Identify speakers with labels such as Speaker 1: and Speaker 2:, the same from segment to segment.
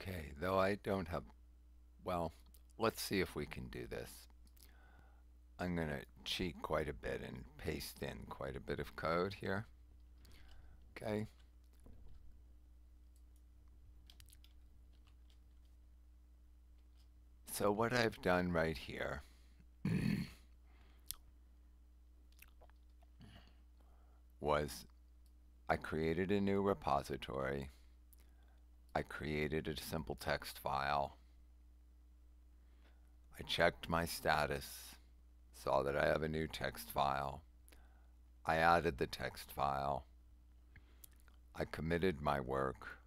Speaker 1: Okay, though I don't have, well, let's see if we can do this. I'm going to cheat quite a bit and paste in quite a bit of code here. Okay. So what I've done right here was I created a new repository. I created a simple text file. I checked my status, saw that I have a new text file. I added the text file. I committed my work.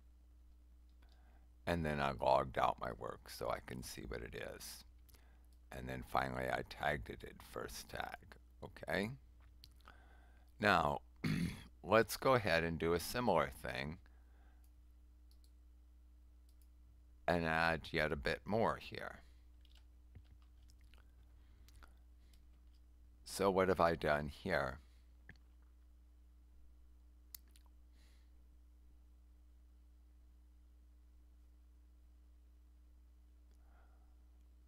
Speaker 1: And then I logged out my work so I can see what it is. And then finally I tagged it in first tag. Okay? Now, let's go ahead and do a similar thing and add yet a bit more here. So what have I done here?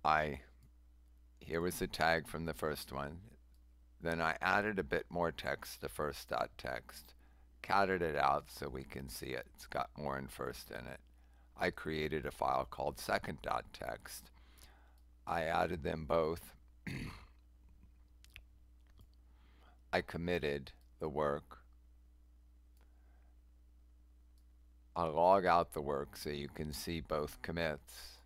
Speaker 1: I, here was the tag from the first one. Then I added a bit more text to first dot text, catted it out so we can see it. It's got more in first in it. I created a file called second.txt. I added them both. I committed the work. I log out the work so you can see both commits.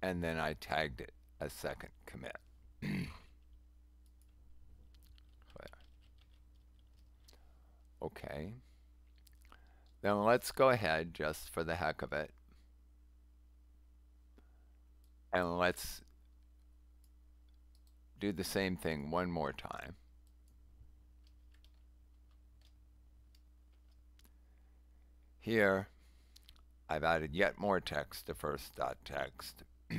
Speaker 1: And then I tagged it a second commit. Okay. Then let's go ahead just for the heck of it. And let's do the same thing one more time. Here, I've added yet more text to first.text.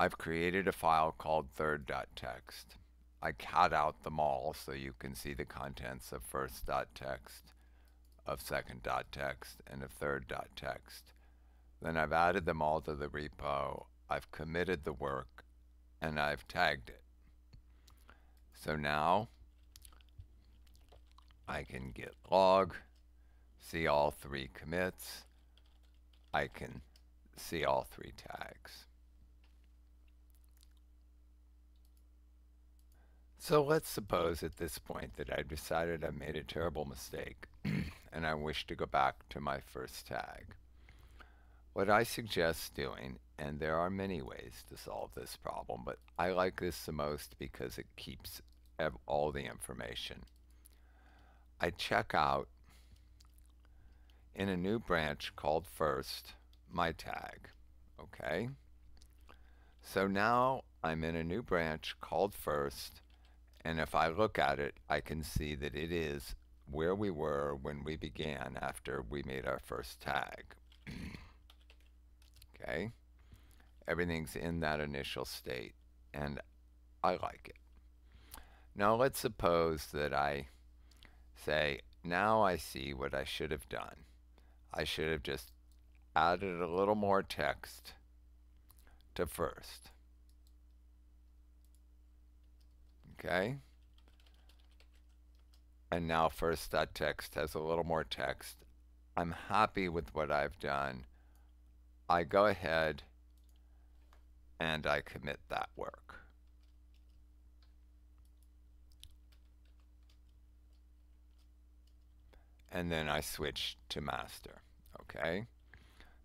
Speaker 1: I've created a file called third.text. I cat out them all so you can see the contents of first.text, of second.text, and of third.text. Then I've added them all to the repo, I've committed the work, and I've tagged it. So now I can git log, see all three commits, I can see all three tags. So let's suppose at this point that I've decided I made a terrible mistake and I wish to go back to my first tag. What I suggest doing, and there are many ways to solve this problem, but I like this the most because it keeps all the information. I check out in a new branch called first my tag. Okay? So now I'm in a new branch called first and if I look at it, I can see that it is where we were when we began after we made our first tag. okay? Everything's in that initial state, and I like it. Now let's suppose that I say, now I see what I should have done. I should have just added a little more text to first. Okay. And now first that text has a little more text. I'm happy with what I've done. I go ahead and I commit that work. And then I switch to master. Okay.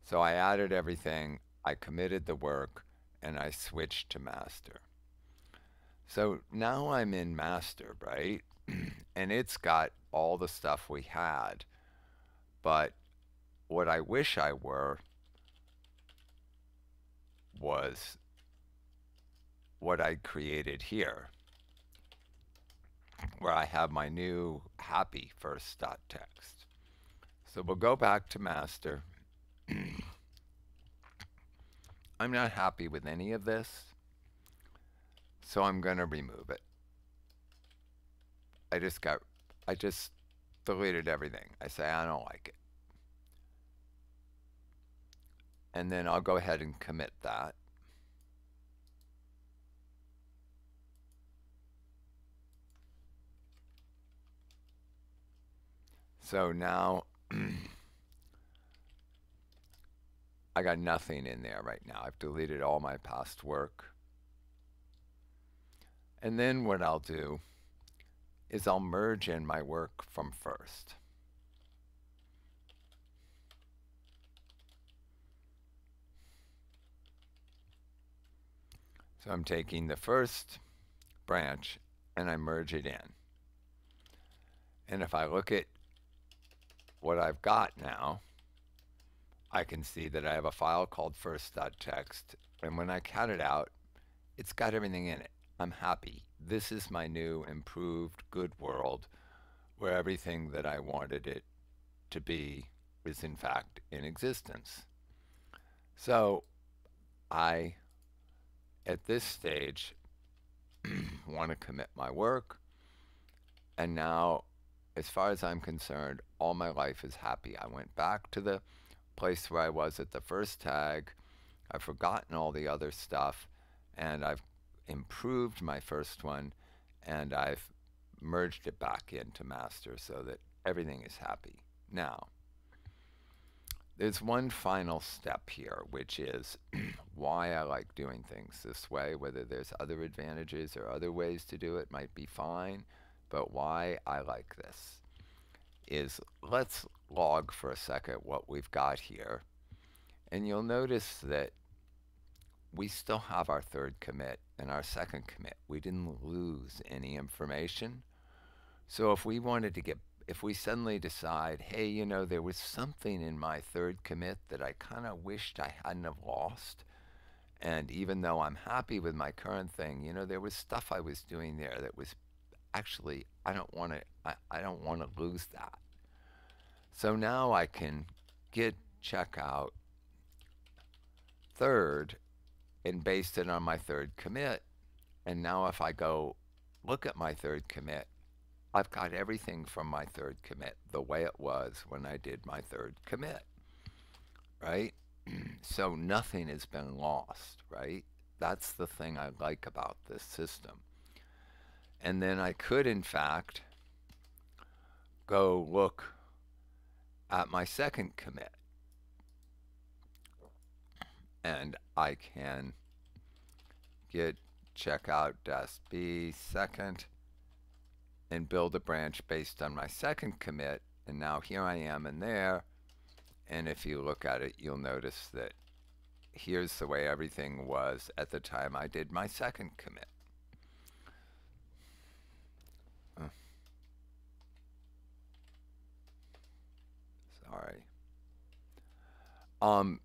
Speaker 1: So I added everything, I committed the work, and I switched to master. So now I'm in master, right? and it's got all the stuff we had. But what I wish I were was what I created here, where I have my new happy first dot text. So we'll go back to master. I'm not happy with any of this. So I'm going to remove it. I just got, I just deleted everything. I say, I don't like it. and then I'll go ahead and commit that. So now I got nothing in there right now. I've deleted all my past work. And then what I'll do is I'll merge in my work from first. So I'm taking the first branch and I merge it in. And if I look at what I've got now, I can see that I have a file called first.txt. And when I cat it out, it's got everything in it. I'm happy. This is my new, improved, good world where everything that I wanted it to be is in fact in existence. So I at this stage want to commit my work. And now, as far as I'm concerned, all my life is happy. I went back to the place where I was at the first tag. I've forgotten all the other stuff, and I've improved my first one, and I've merged it back into master so that everything is happy. Now, there's one final step here, which is why I like doing things this way. Whether there's other advantages or other ways to do it might be fine, but why I like this is let's log for a second what we've got here. And you'll notice that we still have our third commit and our second commit. We didn't lose any information. So if we wanted to get if we suddenly decide, hey, you know, there was something in my third commit that I kind of wished I hadn't have lost, and even though I'm happy with my current thing, you know, there was stuff I was doing there that was actually I don't want to I, I don't want to lose that. So now I can git checkout third and based it on my third commit. And now if I go look at my third commit, I've got everything from my third commit the way it was when I did my third commit, right? so nothing has been lost, right? That's the thing I like about this system. And then I could, in fact, go look at my second commit. And I can git checkout b second and build a branch based on my second commit. And now here I am in there. And if you look at it, you'll notice that here's the way everything was at the time I did my second commit. Sorry. Um,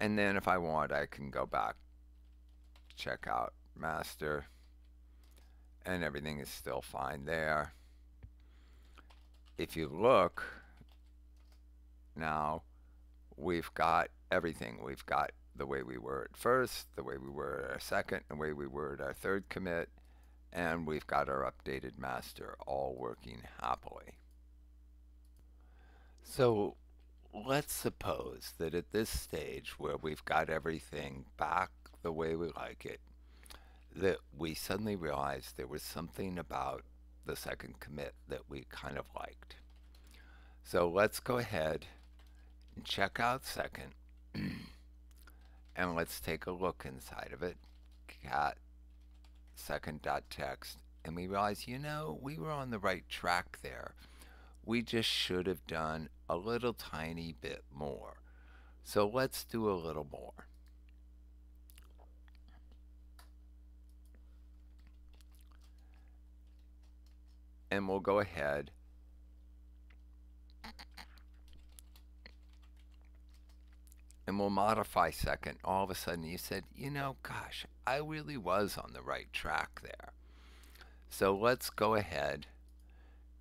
Speaker 1: and then if I want, I can go back, check out master and everything is still fine there. If you look, now we've got everything. We've got the way we were at first, the way we were at our second, the way we were at our third commit, and we've got our updated master all working happily. So let's suppose that at this stage where we've got everything back the way we like it, that we suddenly realized there was something about the second commit that we kind of liked. So let's go ahead and check out second and let's take a look inside of it. Cat second.txt and we realize, you know, we were on the right track there. We just should have done a little tiny bit more. So let's do a little more. and we'll go ahead and we'll modify second. All of a sudden you said, you know, gosh, I really was on the right track there. So let's go ahead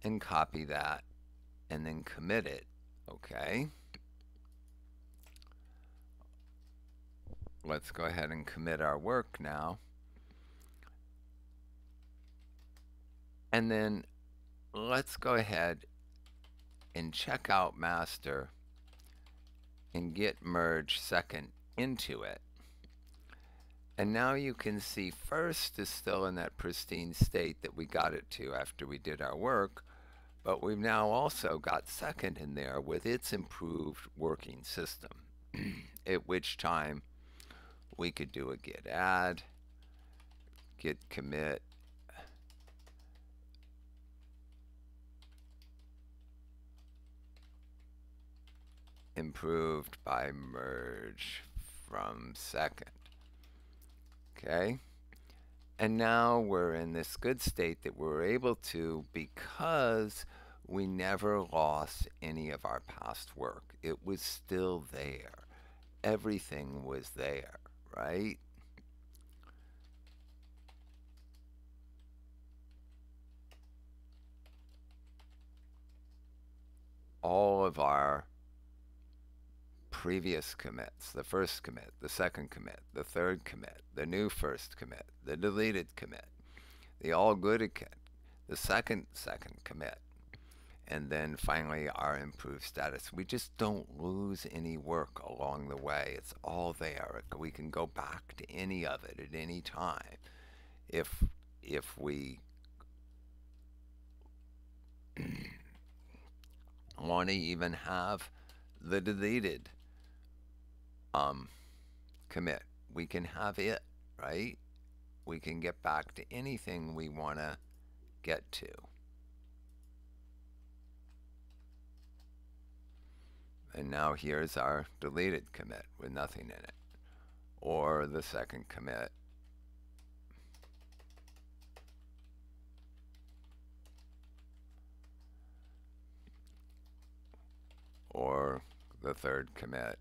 Speaker 1: and copy that and then commit it. Okay. Let's go ahead and commit our work now. And then let's go ahead and check out master and git merge second into it. And now you can see first is still in that pristine state that we got it to after we did our work, but we've now also got second in there with its improved working system, at which time we could do a git add, git commit, improved by merge from second. Okay? And now we're in this good state that we're able to because we never lost any of our past work. It was still there. Everything was there, right? All of our previous commits, the first commit, the second commit, the third commit, the new first commit, the deleted commit, the all good commit, the second second commit, and then finally our improved status. We just don't lose any work along the way. It's all there. We can go back to any of it at any time if if we want to even have the deleted um, commit. We can have it, right? We can get back to anything we want to get to. And now here's our deleted commit with nothing in it. Or the second commit. Or the third commit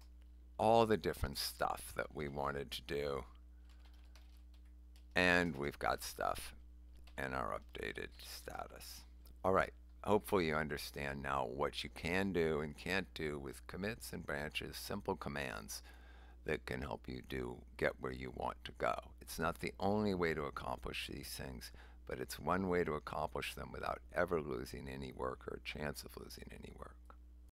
Speaker 1: all the different stuff that we wanted to do. And we've got stuff in our updated status. All right, hopefully you understand now what you can do and can't do with commits and branches, simple commands that can help you do get where you want to go. It's not the only way to accomplish these things, but it's one way to accomplish them without ever losing any work or a chance of losing any work.